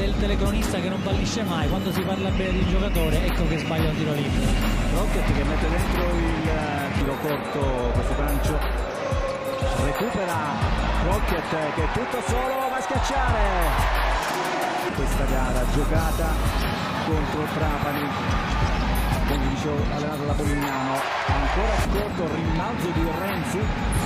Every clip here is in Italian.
del telecronista che non fallisce mai, quando si parla bene di un giocatore ecco che sbaglia un tiro libero. Rocket che mette dentro il tiro corto questo gancio. Recupera Rocket che tutto solo va a schiacciare. Questa gara giocata contro Trapani come dicevo allenato da Polignano ancora corto rimbalzo di Renzi.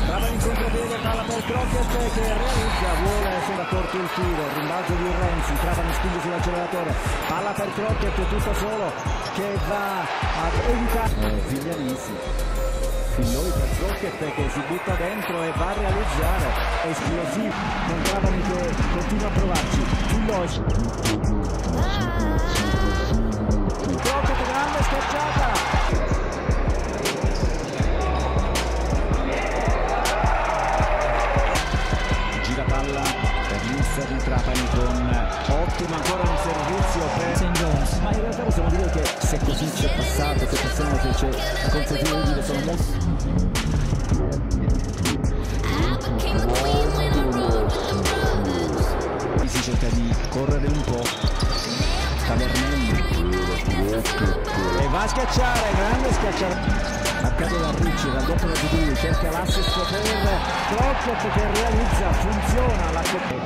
Trapani in contropiede palla per Crockett che realizza vuole sembra corto il tiro. Rimbalzo di Renzi Trapani spinge sull'acceleratore. Palla per Crockett tutto solo che va ad evitare. Eh, Viglianisi Filloi per Crockett che si butta dentro e va a realizzare. Esplosivo con Trapani che continua a provarci. Filloi Trapani con ottimo ancora un servizio per St. Jones. ma in realtà possiamo dire che se così c'è passato se possiamo che c'è a consentire di dire sono molto si cerca di correre un po' Tavernelli e va a schiacciare grande schiacciare marcato da Ricci raddoppio da Tudui cerca l'assist per Crockett che realizza funziona la eh,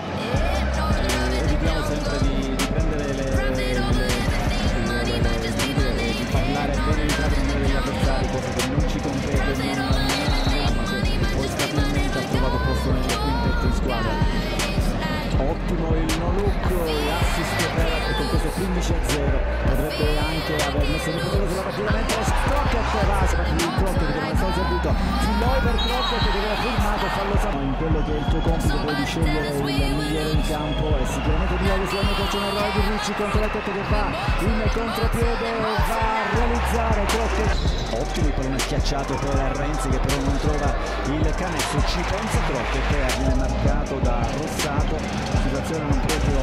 11 a 0 potrebbe anche aver messo il futuro sulla partita mentre Crockett va il Crockett che non è stato servito sull'over Crockett che aveva firmato fallo sapere in quello che è il tuo compito poi di scegliere il migliore in campo. E sicuramente di nuovo sulla meta c'è un errore di Ricci contro la testa che va in contropiede va a realizzare Crockett ottimo il pallone schiacciato per Renzi che però non trova il canestro. Ci pensa che viene marcato da Rossato. La situazione non proprio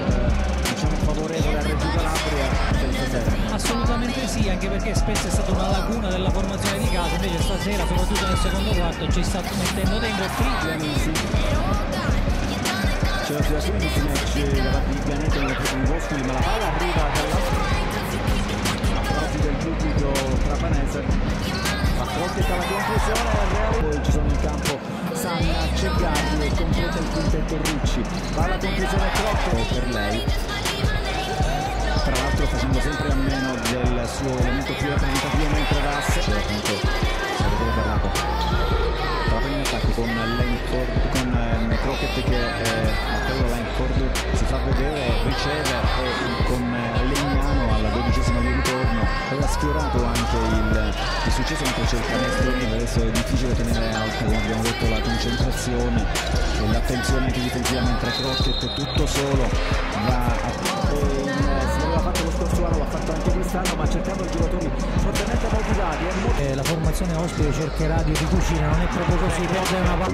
eh, diciamo favorevole a anche perché spesso è stata una lacuna della formazione di casa, invece stasera, soprattutto nel secondo quarto, ci sta mettendo dentro Vianesi c'è la situazione di match da parte di Pianeta nella presa Boscoli ma la palla arriva dall'altro applausi del pubblico trapanese Crockett alla conclusione poi ci sono in campo Sanna Ceggardi e completa il quintetto Ricci. Va alla conclusione Crockett per lei Langford con eh, Crockett che eh, Matteo Langford si fa vedere riceve e con eh, Legnano alla dodicesima di ritorno aveva sfiorato anche il, il successo c'è il canestro adesso è difficile tenere alta come abbiamo detto la concentrazione e l'attenzione anche difensiva mentre Crockett. Tutto solo va a e, eh, l'aveva fatto lo scorso anno l'ha fatto anche quest'anno ma cercando giocatori fortemente molto Eh, la formazione ospite cercherà di ricucire, non è proprio così, perde una palla.